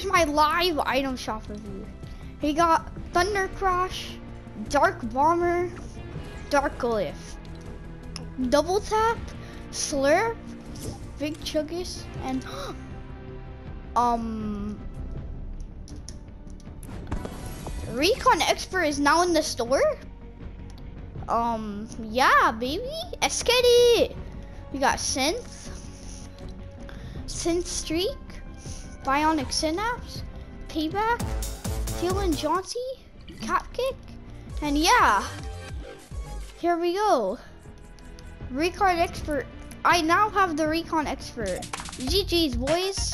here's my live item shop review. He got Thunder Crash, Dark Bomber, Dark Glyph, Double Tap, Slurp, Big Chuggus, and um Recon Expert is now in the store. Um, yeah, baby, let's. We got Synth, Synth Streak, Bionic Synapse, Payback, Feeling Jaunty, Capkick, and yeah, here we go. Recon Expert. I now have the Recon Expert. GG's, boys.